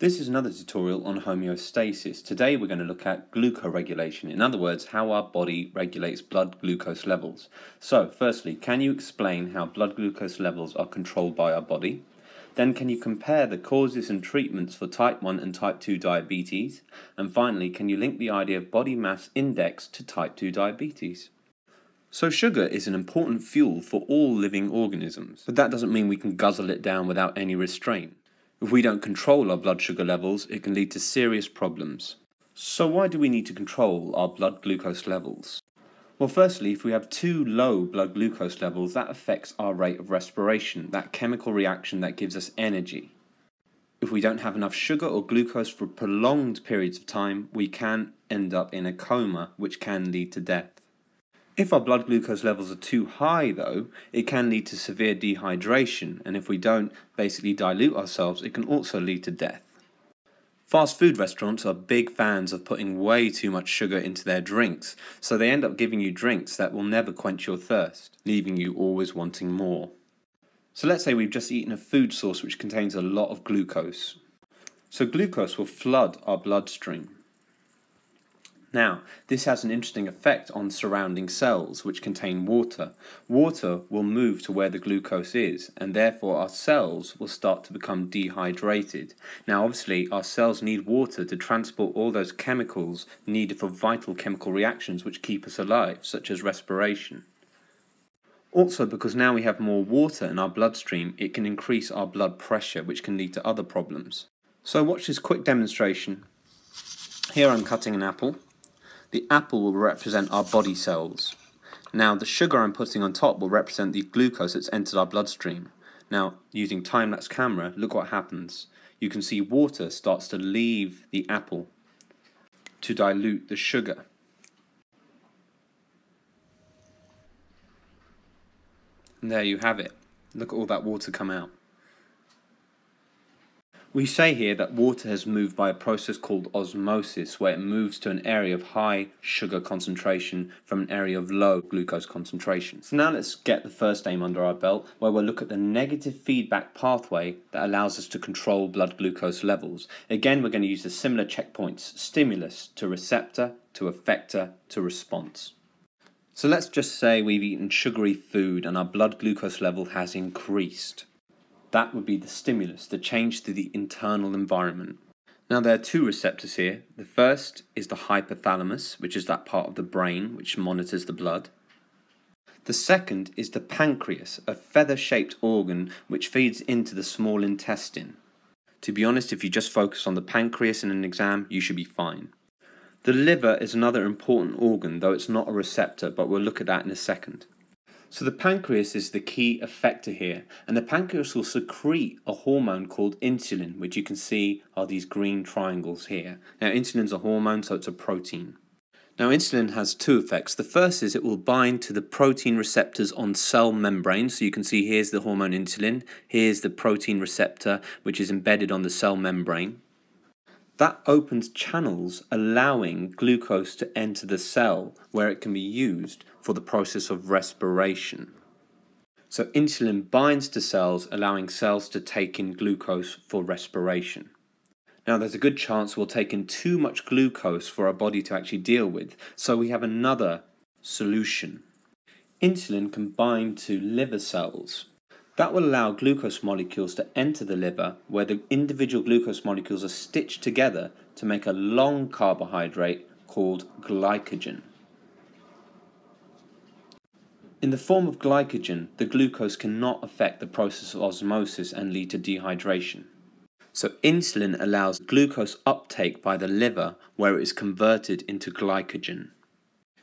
This is another tutorial on homeostasis. Today we're going to look at glucoregulation, in other words, how our body regulates blood glucose levels. So, firstly, can you explain how blood glucose levels are controlled by our body? Then can you compare the causes and treatments for type 1 and type 2 diabetes? And finally, can you link the idea of body mass index to type 2 diabetes? So sugar is an important fuel for all living organisms, but that doesn't mean we can guzzle it down without any restraint. If we don't control our blood sugar levels, it can lead to serious problems. So why do we need to control our blood glucose levels? Well, firstly, if we have too low blood glucose levels, that affects our rate of respiration, that chemical reaction that gives us energy. If we don't have enough sugar or glucose for prolonged periods of time, we can end up in a coma, which can lead to death. If our blood glucose levels are too high, though, it can lead to severe dehydration, and if we don't basically dilute ourselves, it can also lead to death. Fast food restaurants are big fans of putting way too much sugar into their drinks, so they end up giving you drinks that will never quench your thirst, leaving you always wanting more. So let's say we've just eaten a food source which contains a lot of glucose. So glucose will flood our bloodstream. Now, this has an interesting effect on surrounding cells which contain water. Water will move to where the glucose is, and therefore our cells will start to become dehydrated. Now, obviously, our cells need water to transport all those chemicals needed for vital chemical reactions which keep us alive, such as respiration. Also, because now we have more water in our bloodstream, it can increase our blood pressure, which can lead to other problems. So watch this quick demonstration. Here I'm cutting an apple. The apple will represent our body cells. Now the sugar I'm putting on top will represent the glucose that's entered our bloodstream. Now using time-lapse camera, look what happens. You can see water starts to leave the apple to dilute the sugar. And there you have it. Look at all that water come out. We say here that water has moved by a process called osmosis, where it moves to an area of high sugar concentration from an area of low glucose concentration. So now let's get the first aim under our belt, where we'll look at the negative feedback pathway that allows us to control blood glucose levels. Again, we're going to use the similar checkpoints, stimulus to receptor, to effector, to response. So let's just say we've eaten sugary food and our blood glucose level has increased. That would be the stimulus, the change to the internal environment. Now, there are two receptors here. The first is the hypothalamus, which is that part of the brain which monitors the blood. The second is the pancreas, a feather shaped organ which feeds into the small intestine. To be honest, if you just focus on the pancreas in an exam, you should be fine. The liver is another important organ, though it's not a receptor, but we'll look at that in a second. So the pancreas is the key effector here, and the pancreas will secrete a hormone called insulin, which you can see are these green triangles here. Now insulin's a hormone, so it's a protein. Now insulin has two effects. The first is it will bind to the protein receptors on cell membranes. So you can see here's the hormone insulin, here's the protein receptor which is embedded on the cell membrane that opens channels allowing glucose to enter the cell where it can be used for the process of respiration. So insulin binds to cells, allowing cells to take in glucose for respiration. Now there's a good chance we'll take in too much glucose for our body to actually deal with, so we have another solution. Insulin can bind to liver cells, that will allow glucose molecules to enter the liver where the individual glucose molecules are stitched together to make a long carbohydrate called glycogen. In the form of glycogen, the glucose cannot affect the process of osmosis and lead to dehydration. So insulin allows glucose uptake by the liver where it is converted into glycogen.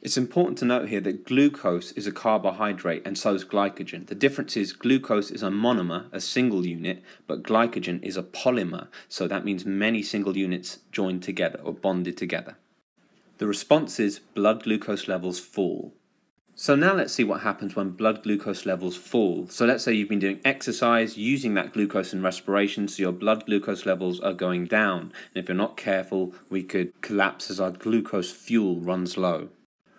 It's important to note here that glucose is a carbohydrate and so is glycogen. The difference is glucose is a monomer, a single unit, but glycogen is a polymer, so that means many single units joined together or bonded together. The response is blood glucose levels fall. So now let's see what happens when blood glucose levels fall. So let's say you've been doing exercise using that glucose in respiration, so your blood glucose levels are going down. And if you're not careful, we could collapse as our glucose fuel runs low.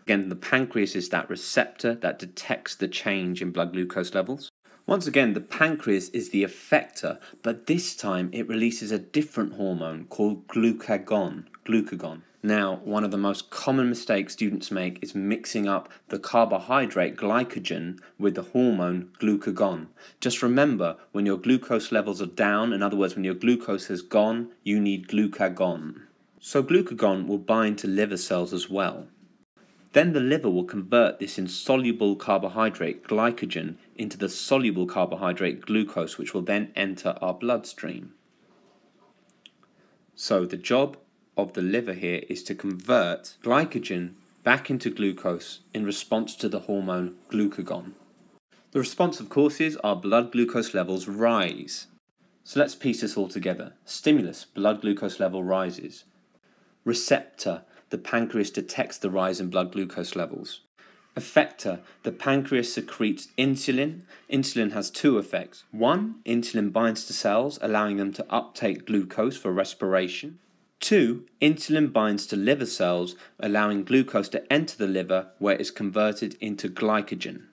Again, the pancreas is that receptor that detects the change in blood glucose levels. Once again, the pancreas is the effector, but this time it releases a different hormone called glucagon. Glucagon. Now, one of the most common mistakes students make is mixing up the carbohydrate glycogen with the hormone glucagon. Just remember, when your glucose levels are down, in other words, when your glucose has gone, you need glucagon. So glucagon will bind to liver cells as well. Then the liver will convert this insoluble carbohydrate glycogen into the soluble carbohydrate glucose, which will then enter our bloodstream. So the job of the liver here is to convert glycogen back into glucose in response to the hormone glucagon. The response, of course, is our blood glucose levels rise. So let's piece this all together. Stimulus, blood glucose level rises. Receptor, the pancreas detects the rise in blood glucose levels. Effector, the pancreas secretes insulin. Insulin has two effects. One, insulin binds to cells, allowing them to uptake glucose for respiration. Two, insulin binds to liver cells, allowing glucose to enter the liver where it is converted into glycogen.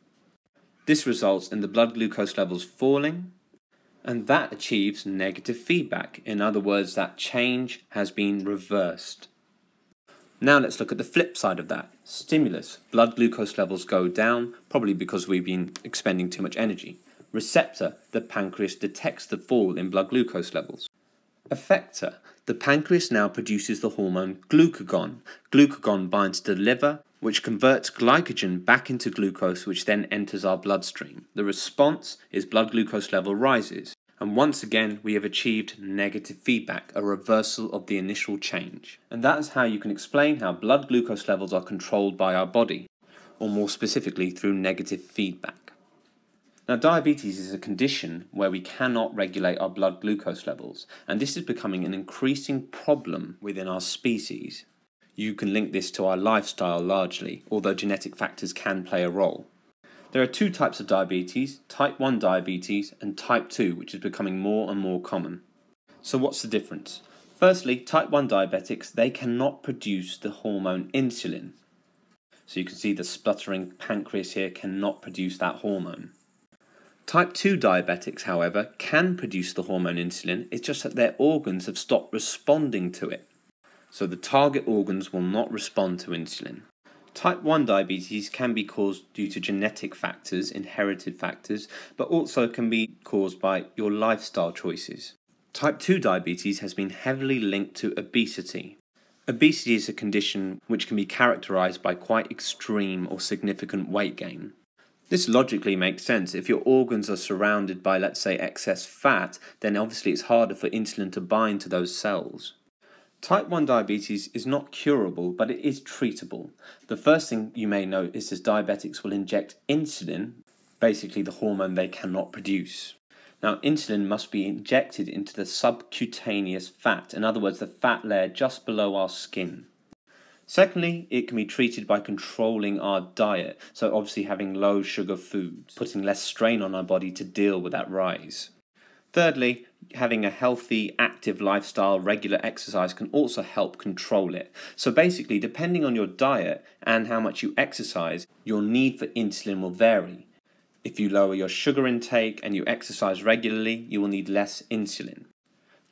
This results in the blood glucose levels falling, and that achieves negative feedback. In other words, that change has been reversed. Now let's look at the flip side of that. Stimulus. Blood glucose levels go down, probably because we've been expending too much energy. Receptor. The pancreas detects the fall in blood glucose levels. Effector. The pancreas now produces the hormone glucagon. Glucagon binds to the liver, which converts glycogen back into glucose, which then enters our bloodstream. The response is blood glucose level rises. And once again, we have achieved negative feedback, a reversal of the initial change. And that is how you can explain how blood glucose levels are controlled by our body, or more specifically, through negative feedback. Now, diabetes is a condition where we cannot regulate our blood glucose levels, and this is becoming an increasing problem within our species. You can link this to our lifestyle largely, although genetic factors can play a role. There are two types of diabetes type 1 diabetes and type 2, which is becoming more and more common. So, what's the difference? Firstly, type 1 diabetics, they cannot produce the hormone insulin. So, you can see the spluttering pancreas here cannot produce that hormone. Type 2 diabetics, however, can produce the hormone insulin, it's just that their organs have stopped responding to it. So the target organs will not respond to insulin. Type 1 diabetes can be caused due to genetic factors, inherited factors, but also can be caused by your lifestyle choices. Type 2 diabetes has been heavily linked to obesity. Obesity is a condition which can be characterized by quite extreme or significant weight gain. This logically makes sense. If your organs are surrounded by, let's say, excess fat, then obviously it's harder for insulin to bind to those cells. Type 1 diabetes is not curable, but it is treatable. The first thing you may know is that diabetics will inject insulin, basically the hormone they cannot produce. Now, insulin must be injected into the subcutaneous fat, in other words, the fat layer just below our skin. Secondly, it can be treated by controlling our diet, so obviously having low sugar foods, putting less strain on our body to deal with that rise. Thirdly, having a healthy, active lifestyle, regular exercise can also help control it. So basically, depending on your diet and how much you exercise, your need for insulin will vary. If you lower your sugar intake and you exercise regularly, you will need less insulin.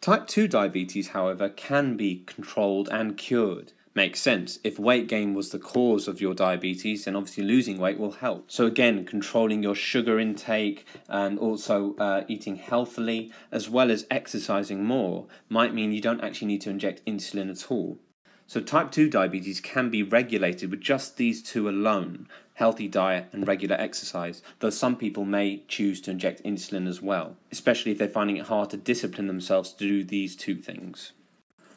Type 2 diabetes, however, can be controlled and cured makes sense. If weight gain was the cause of your diabetes, then obviously losing weight will help. So, again, controlling your sugar intake and also uh, eating healthily, as well as exercising more, might mean you don't actually need to inject insulin at all. So, type 2 diabetes can be regulated with just these two alone healthy diet and regular exercise, though some people may choose to inject insulin as well, especially if they're finding it hard to discipline themselves to do these two things.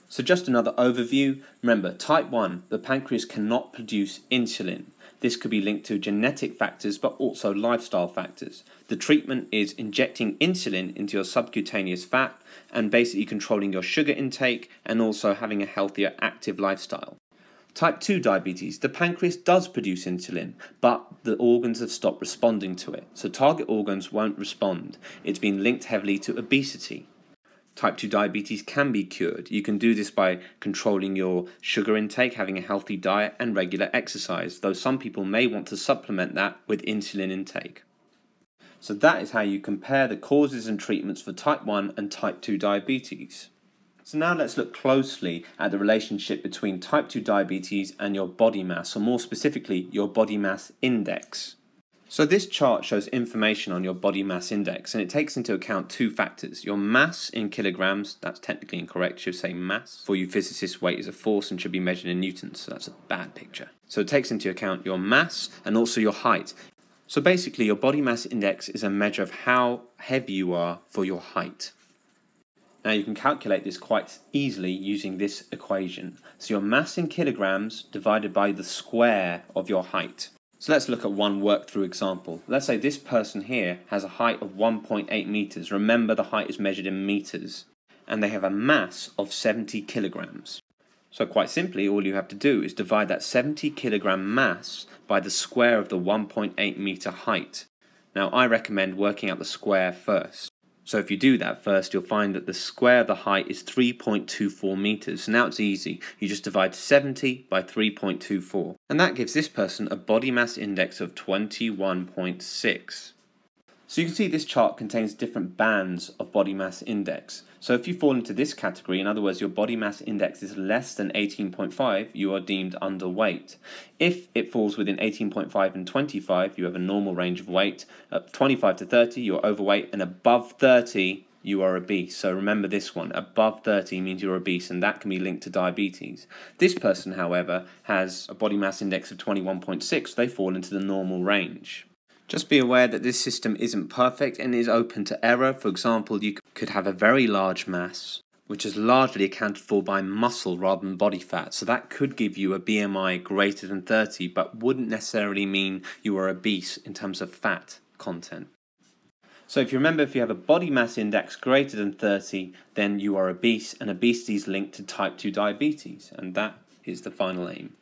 So just another overview. Remember, type 1, the pancreas cannot produce insulin. This could be linked to genetic factors but also lifestyle factors. The treatment is injecting insulin into your subcutaneous fat and basically controlling your sugar intake and also having a healthier active lifestyle. Type 2 diabetes, the pancreas does produce insulin, but the organs have stopped responding to it. So target organs won't respond. It's been linked heavily to obesity type 2 diabetes can be cured. You can do this by controlling your sugar intake, having a healthy diet, and regular exercise, though some people may want to supplement that with insulin intake. So that is how you compare the causes and treatments for type 1 and type 2 diabetes. So now let's look closely at the relationship between type 2 diabetes and your body mass, or more specifically, your body mass index. So this chart shows information on your body mass index and it takes into account two factors. Your mass in kilograms, that's technically incorrect, should say mass. For you physicists, weight is a force and should be measured in newtons, so that's a bad picture. So it takes into account your mass and also your height. So basically your body mass index is a measure of how heavy you are for your height. Now you can calculate this quite easily using this equation. So your mass in kilograms divided by the square of your height. So let's look at one worked through example. Let's say this person here has a height of 1.8 meters. Remember the height is measured in meters. And they have a mass of 70 kilograms. So quite simply, all you have to do is divide that 70 kilogram mass by the square of the 1.8 meter height. Now I recommend working out the square first. So if you do that first, you'll find that the square of the height is 3.24 meters. So now it's easy. You just divide 70 by 3.24. And that gives this person a body mass index of 21.6. So you can see this chart contains different bands of body mass index. So if you fall into this category, in other words, your body mass index is less than 18.5, you are deemed underweight. If it falls within 18.5 and 25, you have a normal range of weight. At 25 to 30, you're overweight, and above 30, you are obese. So remember this one above 30 means you're obese, and that can be linked to diabetes. This person, however, has a body mass index of 21.6, they fall into the normal range. Just be aware that this system isn't perfect and is open to error. For example, you could have a very large mass, which is largely accounted for by muscle rather than body fat. So that could give you a BMI greater than 30, but wouldn't necessarily mean you are obese in terms of fat content. So if you remember, if you have a body mass index greater than 30, then you are obese, and obesity is linked to type 2 diabetes, and that is the final aim.